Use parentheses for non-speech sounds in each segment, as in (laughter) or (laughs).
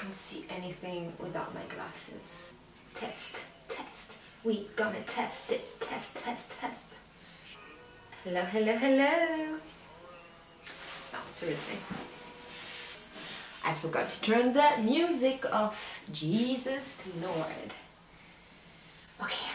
can't see anything without my glasses. Test, test. We gonna test it. Test, test, test. Hello, hello, hello. No, seriously. I forgot to turn the music off. Jesus Lord. Okay.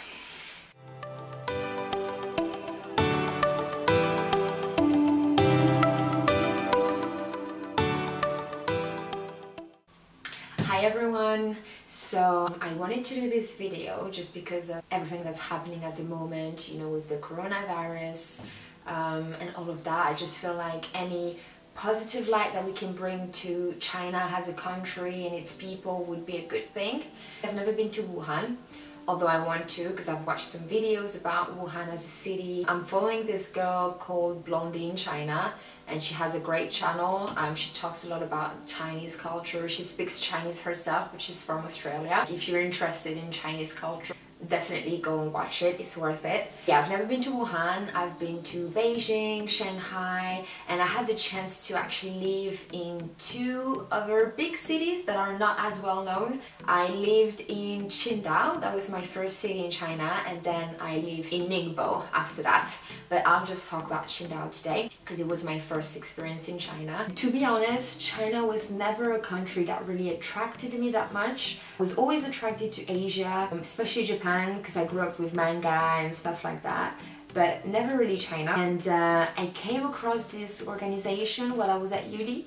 So I wanted to do this video just because of everything that's happening at the moment, you know, with the coronavirus um, and all of that. I just feel like any positive light that we can bring to China as a country and its people would be a good thing. I've never been to Wuhan, although I want to because I've watched some videos about Wuhan as a city. I'm following this girl called Blondie in China and she has a great channel. Um, she talks a lot about Chinese culture. She speaks Chinese herself, but she's from Australia. If you're interested in Chinese culture, definitely go and watch it. It's worth it. Yeah i've never been to wuhan. I've been to beijing shanghai and i had the chance to actually live in two other big cities that are not as well known. I lived in qingdao that was my first city in china and then i lived in ningbo after that. But i'll just talk about qingdao today because it was my first experience in china. To be honest china was never a country that really attracted me that much. I was always attracted to asia um, especially japan Japan because I grew up with manga and stuff like that but never really China. And uh, I came across this organization while I was at uni.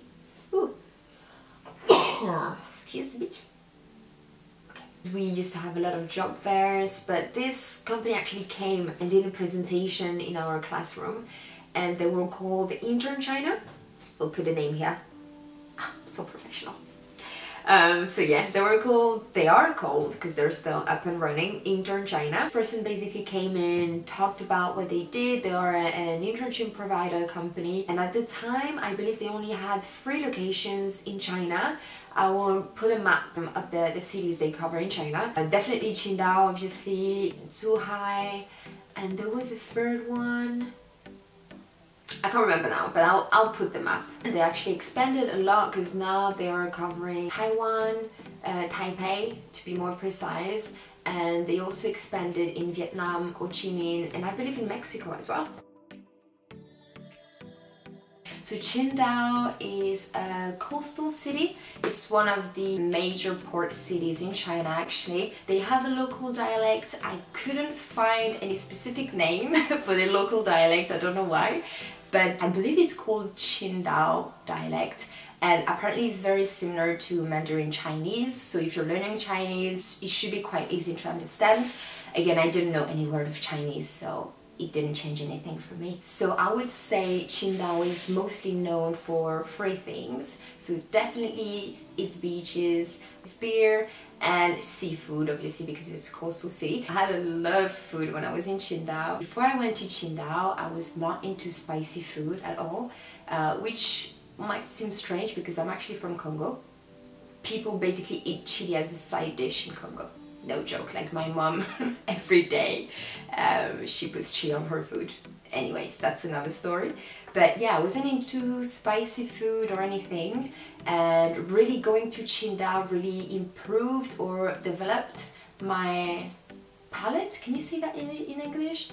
(coughs) Excuse me. We used to have a lot of job fairs but this company actually came and did a presentation in our classroom and they were called InternChina. We'll put a name here. Ah, so professional um, so yeah, they were called, they are called, because they're still up and running, InternChina. This person basically came in, talked about what they did. They are a, an internship provider company. And at the time, I believe they only had three locations in China. I will put a map of the, the cities they cover in China. Uh, definitely Qingdao, obviously, Zhuhai, and there was a third one. I can't remember now, but I'll, I'll put them up. And they actually expanded a lot because now they are covering Taiwan, uh, Taipei to be more precise, and they also expanded in Vietnam, Ho Chi Minh, and I believe in Mexico as well. So Qingdao is a coastal city. It's one of the major port cities in China actually. They have a local dialect. I couldn't find any specific name (laughs) for the local dialect, I don't know why but I believe it's called Qingdao dialect and apparently it's very similar to Mandarin Chinese. So if you're learning Chinese it should be quite easy to understand. Again I didn't know any word of Chinese so it didn't change anything for me. So I would say Qingdao is mostly known for three things. So definitely its beaches, its beer, and seafood obviously because it's coastal sea. I had a lot of food when I was in Qingdao. Before I went to Qingdao, I was not into spicy food at all, uh, which might seem strange because I'm actually from Congo. People basically eat chili as a side dish in Congo. No joke, like my mom (laughs) every day um, she puts chili on her food. Anyways, that's another story. But yeah, I wasn't into spicy food or anything and really going to Qingdao really improved or developed my palate. Can you say that in, in English?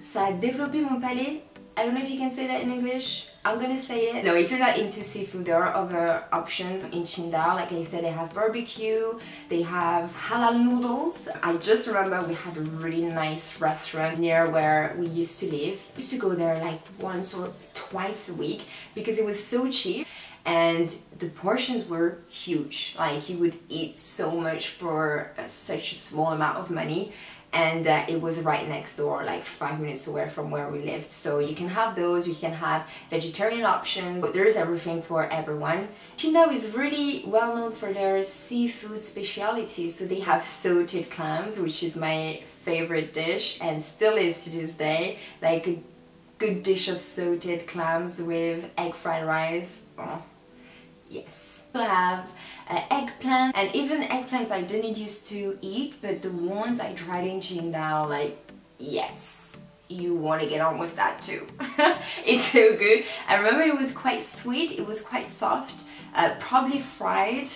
Ça a développé mon palais. I don't know if you can say that in English. I'm gonna say it. No, if you're not into seafood, there are other options in Qingdao. Like I said, they have barbecue, they have halal noodles. I just remember we had a really nice restaurant near where we used to live. We used to go there like once or twice a week because it was so cheap and the portions were huge. Like you would eat so much for uh, such a small amount of money and uh, it was right next door like five minutes away from where we lived. So you can have those you can have vegetarian options but there's everything for everyone. Qingdao is really well known for their seafood specialities so they have salted clams which is my favorite dish and still is to this day like a good dish of salted clams with egg fried rice. Oh, yes. I have uh, eggplant and even eggplants I didn't used to eat but the ones I tried in Qingdao like yes you want to get on with that too. (laughs) It's so good. I remember it was quite sweet it was quite soft uh, probably fried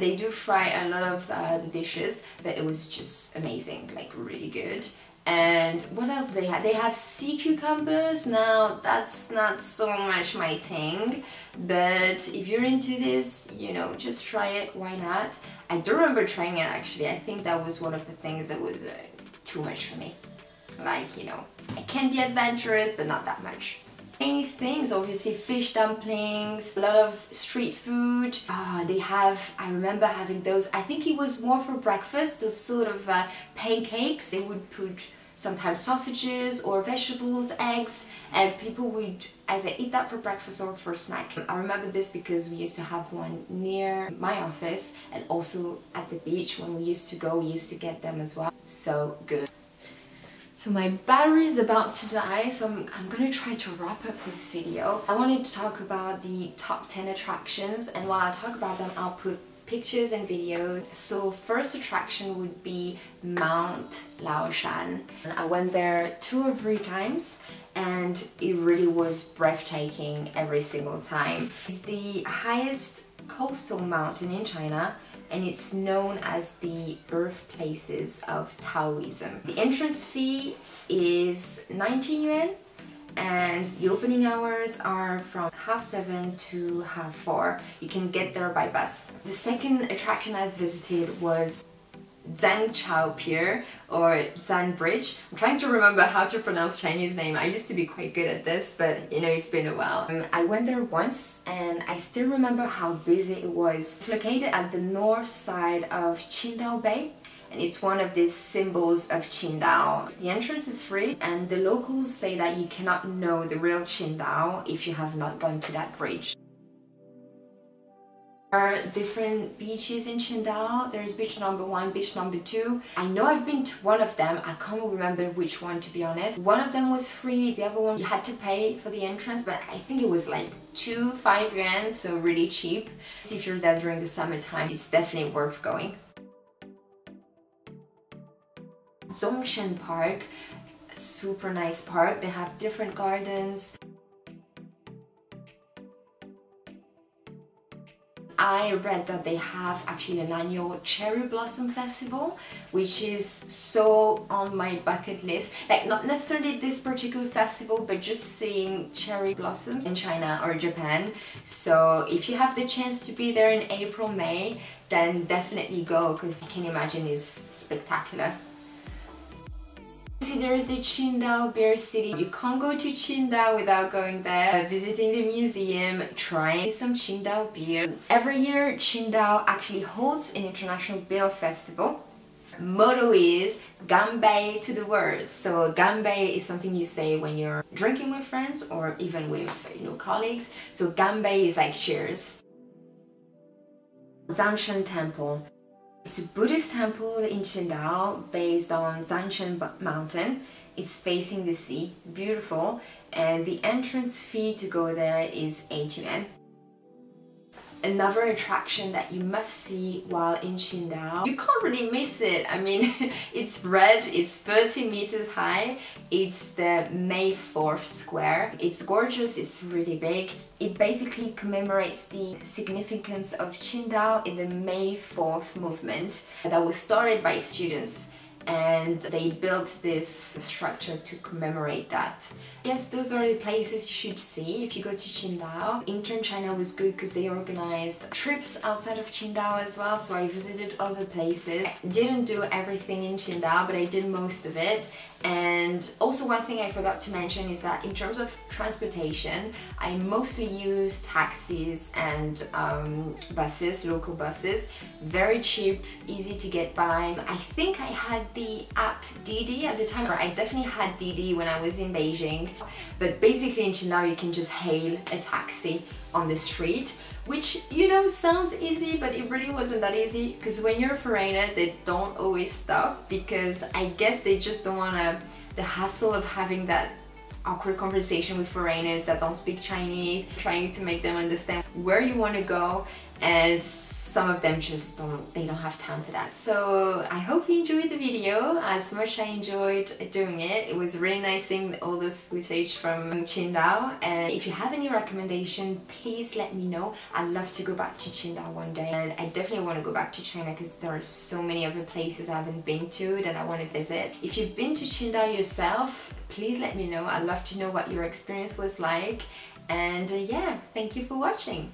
They do fry a lot of uh, dishes, but it was just amazing, like really good. And what else they have? They have sea cucumbers. Now, that's not so much my thing, but if you're into this, you know, just try it. Why not? I do remember trying it actually. I think that was one of the things that was uh, too much for me. Like, you know, I can be adventurous, but not that much. Many things, obviously fish dumplings, a lot of street food. Ah, they have, I remember having those, I think it was more for breakfast, those sort of uh, pancakes. They would put sometimes sausages or vegetables, eggs, and people would either eat that for breakfast or for a snack. I remember this because we used to have one near my office and also at the beach when we used to go, we used to get them as well. So good. So my battery is about to die, so I'm, I'm, gonna try to wrap up this video. I wanted to talk about the top 10 attractions and while I talk about them, I'll put pictures and videos. So first attraction would be Mount Laoshan. I went there two or three times and it really was breathtaking every single time. It's the highest coastal mountain in China and it's known as the birthplaces of Taoism. The entrance fee is 19 yuan and the opening hours are from half seven to half four. You can get there by bus. The second attraction I visited was Zhanqiao Pier or Zhan Bridge. I'm trying to remember how to pronounce Chinese name. I used to be quite good at this, but you know, it's been a while. Um, I went there once and I still remember how busy it was. It's located at the north side of Qingdao Bay and it's one of these symbols of Qingdao. The entrance is free and the locals say that you cannot know the real Qingdao if you have not gone to that bridge are different beaches in Qingdao. There's beach number one, beach number two. I know I've been to one of them. I can't remember which one to be honest. One of them was free, the other one you had to pay for the entrance, but I think it was like two, five yuan, so really cheap. If you're there during the summertime, it's definitely worth going. Zhongshan Park, super nice park. They have different gardens. I read that they have actually an annual cherry blossom festival which is so on my bucket list. Like not necessarily this particular festival but just seeing cherry blossoms in China or Japan. So if you have the chance to be there in April May then definitely go because I can imagine it's spectacular See, there is the Qingdao Beer City. You can't go to Qingdao without going there, uh, visiting the museum, trying some Qingdao beer. Every year, Qingdao actually holds an international beer festival. Motto is Ganbei to the world. So Ganbei is something you say when you're drinking with friends or even with you know colleagues. So Ganbei is like cheers. Zhanshan Temple. It's a Buddhist temple in Qingdao based on Zhanshan Mountain. It's facing the sea, beautiful, and the entrance fee to go there is 8 yuan another attraction that you must see while in Qingdao. You can't really miss it. I mean, (laughs) it's red, it's 30 meters high. It's the May 4th square. It's gorgeous, it's really big. It basically commemorates the significance of Qingdao in the May 4th movement that was started by students and they built this structure to commemorate that. Yes, those are the places you should see if you go to Qingdao. InternChina was good because they organized trips outside of Qingdao as well, so I visited other places. I didn't do everything in Qingdao, but I did most of it and also one thing I forgot to mention is that in terms of transportation, I mostly use taxis and um, buses, local buses. Very cheap, easy to get by. I think I had the app DiDi at the time, I definitely had DiDi when I was in Beijing. But basically in Qingdao you can just hail a taxi on the street which you know sounds easy but it really wasn't that easy because when you're a foreigner they don't always stop because I guess they just don't want the hassle of having that awkward conversation with foreigners that don't speak Chinese trying to make them understand where you want to go and some of them just don't they don't have time for that. So I hope you enjoyed the video as much I enjoyed doing it. It was really nice seeing all this footage from Qingdao. And if you have any recommendation please let me know. I'd love to go back to Qingdao one day and I definitely want to go back to China because there are so many other places I haven't been to that I want to visit. If you've been to Qingdao yourself please let me know. I'd love to know what your experience was like and uh, yeah thank you for watching